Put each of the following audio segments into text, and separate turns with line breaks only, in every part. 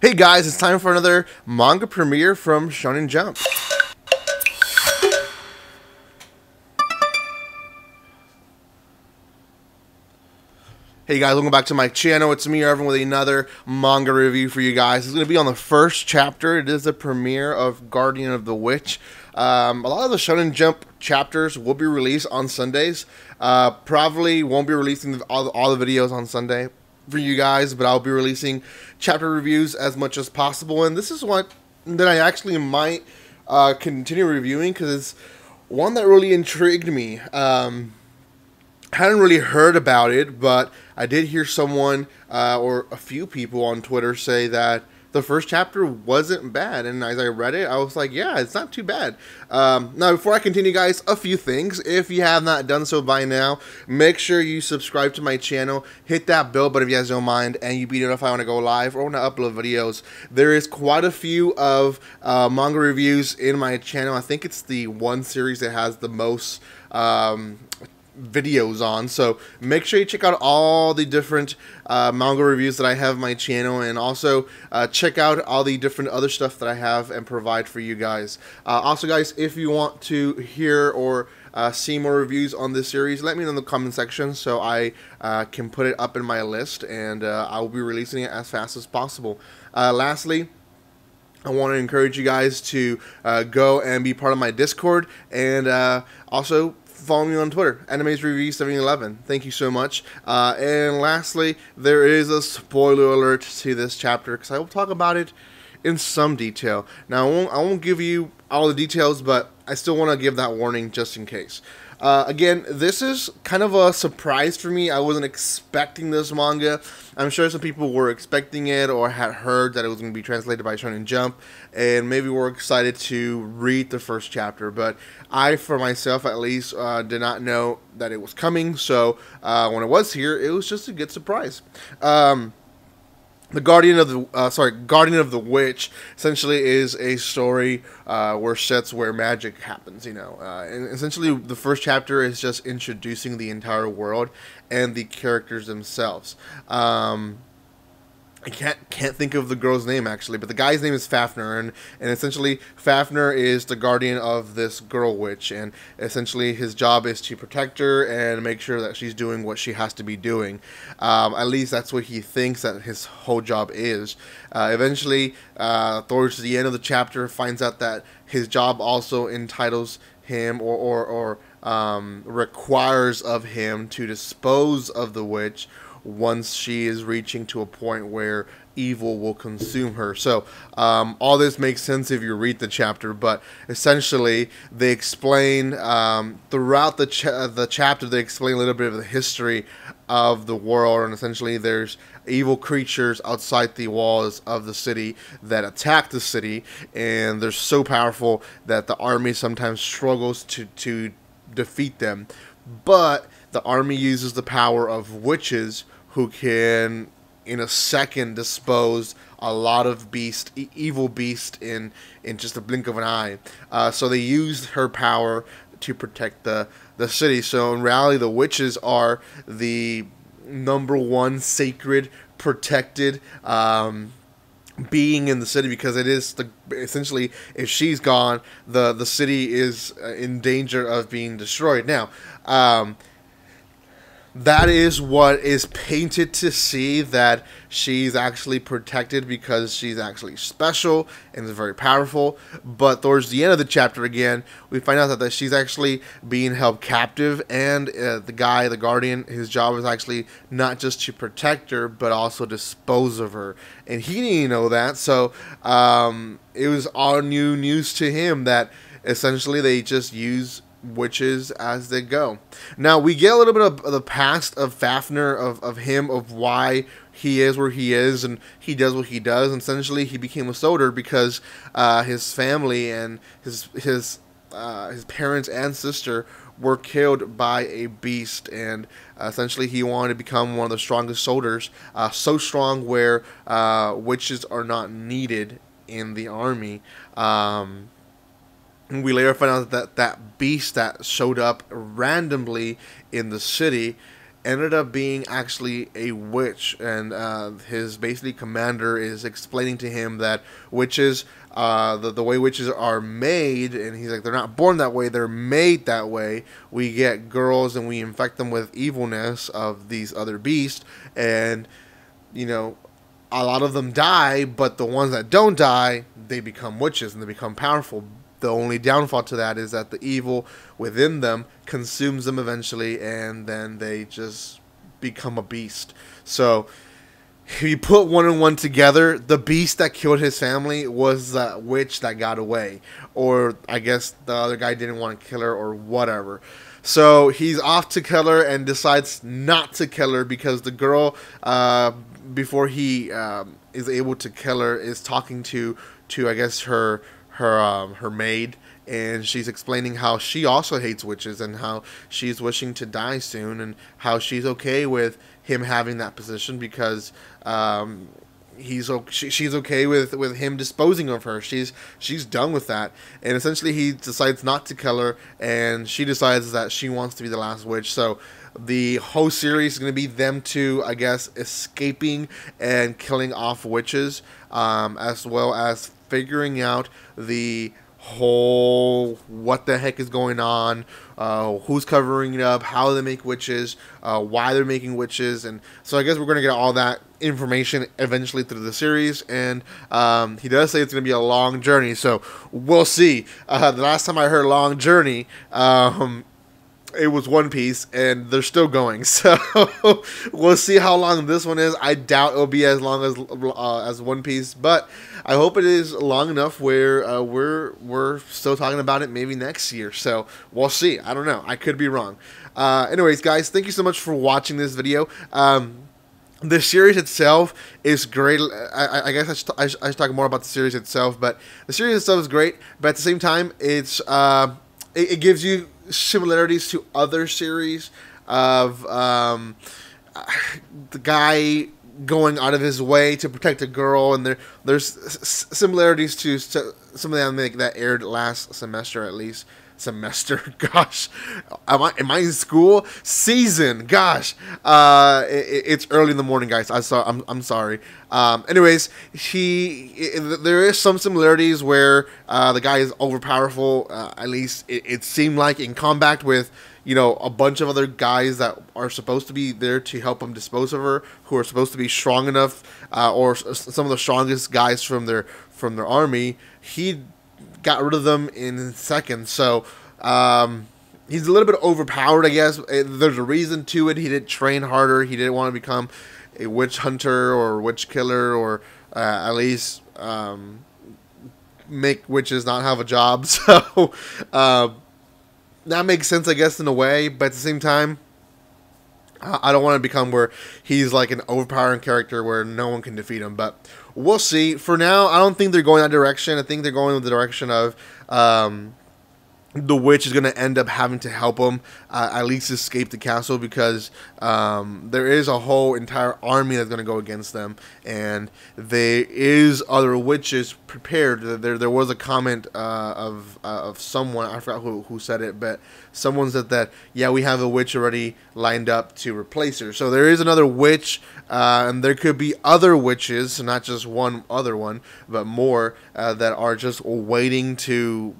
Hey guys, it's time for another manga premiere from Shonen Jump. Hey guys, welcome back to my channel. It's me, Irvin, with another manga review for you guys. It's going to be on the first chapter. It is the premiere of Guardian of the Witch. Um, a lot of the Shonen Jump chapters will be released on Sundays. Uh, probably won't be releasing all, all the videos on Sunday for you guys, but I'll be releasing chapter reviews as much as possible. And this is one that I actually might uh, continue reviewing because it's one that really intrigued me. Um, hadn't really heard about it, but I did hear someone uh, or a few people on Twitter say that the first chapter wasn't bad. And as I read it, I was like, yeah, it's not too bad. Um, now, before I continue, guys, a few things. If you have not done so by now, make sure you subscribe to my channel, hit that bell button if you guys don't mind, and you be notified when I go live or when I upload videos. There is quite a few of uh, manga reviews in my channel. I think it's the one series that has the most. Um, videos on. So make sure you check out all the different uh, manga reviews that I have my channel and also uh, check out all the different other stuff that I have and provide for you guys. Uh, also, guys, if you want to hear or uh, see more reviews on this series, let me know in the comment section so I uh, can put it up in my list and uh, I will be releasing it as fast as possible. lastly, I want to encourage you guys to uh, go and be part of my Discord and uh, also follow me on Twitter, Anime Reviews 711. Thank you so much. Uh, and lastly, there is a spoiler alert to this chapter because I will talk about it in some detail. Now, I won't, I won't give you all the details, but I still want to give that warning just in case. Uh, again, this is kind of a surprise for me. I wasn't expecting this manga. I'm sure some people were expecting it or had heard that it was going to be translated by Shonen Jump, and maybe were excited to read the first chapter. But I, for myself at least, uh, did not know that it was coming. So uh, when it was here, it was just a good surprise. Um, the guardian of the uh, sorry guardian of the witch essentially is a story uh, where sets where magic happens you know uh, and essentially the first chapter is just introducing the entire world and the characters themselves. Um, I can't can't think of the girl's name actually, but the guy's name is Fafner, and, and essentially Fafner is the guardian of this girl witch, and essentially his job is to protect her and make sure that she's doing what she has to be doing. Um, at least that's what he thinks that his whole job is. Uh, eventually, uh, towards the end of the chapter, finds out that his job also entitles him or or, or um, requires of him to dispose of the witch once she is reaching to a point where evil will consume her. So um, all this makes sense if you read the chapter, but essentially they explain um, throughout the cha- the chapter they explain a little bit of the history of the world, and essentially there's evil creatures outside the walls of the city that attack the city, and they're so powerful that the army sometimes struggles to to defeat them, but the army uses the power of witches who can in a second dispose a lot of beast e- evil beast in in just a blink of an eye. Uh, so they used her power to protect the the city. So in reality the witches are the number one sacred protected um, being in the city because it is the essentially if she's gone the the city is uh, in danger of being destroyed. Now um, that is what is painted to see that she's actually protected because she's actually special and is very powerful. But towards the end of the chapter, again, we find out that, that she's actually being held captive, and uh, the guy, the guardian, his job is actually not just to protect her, but also dispose of her. And he didn't know that, so um, it was all new news to him that essentially they just use witches as they go. Now we get a little bit of the past of Fafner, of, of him, of why he is where he is, and he does what he does. And essentially, he became a soldier because uh, his family and his his uh, his parents and sister were killed by a beast, and uh, essentially he wanted to become one of the strongest soldiers, uh, so strong where uh, witches are not needed in the army. Um, we later find out that that beast that showed up randomly in the city ended up being actually a witch, and uh, his basically commander is explaining to him that witches, uh, the the way witches are made, and he's like, they're not born that way; they're made that way. We get girls and we infect them with evilness of these other beasts, and you know, a lot of them die, but the ones that don't die, they become witches and they become powerful. The only downfall to that is that the evil within them consumes them eventually, and then they just become a beast. So, if you put one and one together, the beast that killed his family was that witch that got away. Or I guess the other guy didn't want to kill her, or whatever. So he's off to kill her and decides not to kill her because the girl, uh, before he um, is able to kill her, is talking to to I guess her her um, her maid, and she's explaining how she also hates witches and how she's wishing to die soon, and how she's okay with him having that position because um, he's she, she's okay with with him disposing of her. She's she's done with that, and essentially he decides not to kill her, and she decides that she wants to be the last witch. So the whole series is going to be them two, I guess, escaping and killing off witches, um, as well as figuring out the whole what the heck is going on, uh, who's covering it up, how they make witches, uh, why they're making witches, and so I guess we're gonna get all that information eventually through the series. And um, he does say it's gonna be a long journey, so we'll see. Uh, the last time I heard long journey, um, it was One Piece, and they're still going. So we'll see how long this one is. I doubt it'll be as long as uh, as One Piece, but I hope it is long enough where uh, we're we're still talking about it maybe next year. So we'll see. I don't know. I could be wrong. Uh, anyways, guys, thank you so much for watching this video. Um, the series itself is great. I, I guess I should, I, should, I should, talk more about the series itself, but the series itself is great. But at the same time, it's uh, it, it gives you similarities to other series of um, the guy going out of his way to protect a girl, and there there's similarities to some of the anime that aired last semester at least semester. Gosh, am I am I in school? Season. Gosh, uh, it, it's early in the morning, guys. I saw. I'm I'm sorry. Um, anyways, he it, there is some similarities where uh, the guy is overpowerful. Uh, at least it, it seemed like in combat with you know a bunch of other guys that are supposed to be there to help him dispose of her, who are supposed to be strong enough, uh, or some of the strongest guys from their from their army. He got rid of them in seconds. So um, he's a little bit overpowered, I guess. There's a reason to it. He didn't train harder. He didn't want to become a witch hunter or witch killer, or uh, at least um, make witches not have a job. So uh, that makes sense, I guess, in a way. But at the same time, I don't want to become where he's like an overpowering character where no one can defeat him. But we'll see. For now, I don't think they're going that direction. I think they're going in the direction of um, the witch is going to end up having to help him uh, at least escape the castle because um, there is a whole entire army that's going to go against them, and there is other witches prepared. There, there was a comment uh, of uh, of someone I forgot who who said it, but someone said that yeah, we have a witch already lined up to replace her. So there is another witch, uh, and there could be other witches, not just one other one, but more uh, that are just waiting to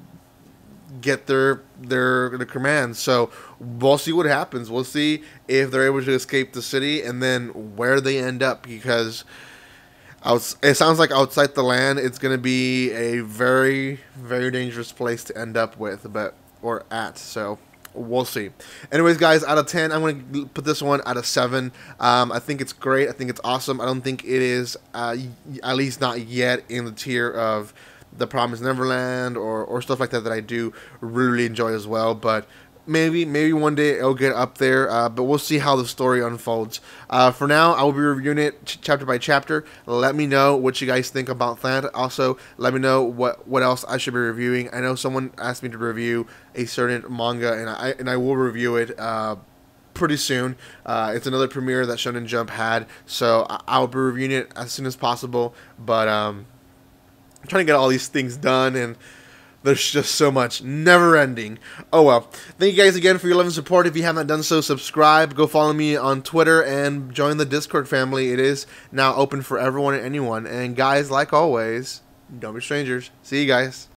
get their their their commands. So we'll see what happens. We'll see if they're able to escape the city and then where they end up because out, it sounds like outside the land it's going to be a very very dangerous place to end up with, but or at. So we'll see. Anyways, guys, out of 10, I'm going to put this one out of 7. Um, I think it's great. I think it's awesome. I don't think it is, uh, at least not yet, in the tier of the Promised Neverland or, or stuff like that that I do really enjoy as well. But maybe maybe one day it'll get up there. Uh, but we'll see how the story unfolds. Uh, for now, I will be reviewing it ch- chapter by chapter. Let me know what you guys think about that. Also, let me know what what else I should be reviewing. I know someone asked me to review a certain manga, and I and I will review it. Uh, pretty soon. Uh, it's another premiere that Shonen Jump had, so I- will be reviewing it as soon as possible. But um, I'm trying to get all these things done, and There's just so much, never ending. Oh well. Thank you guys again for your love and support. If you haven't done so, subscribe. Go follow me on Twitter and join the Discord family. It is now open for everyone and anyone. And guys, like always, don't be strangers. See you guys.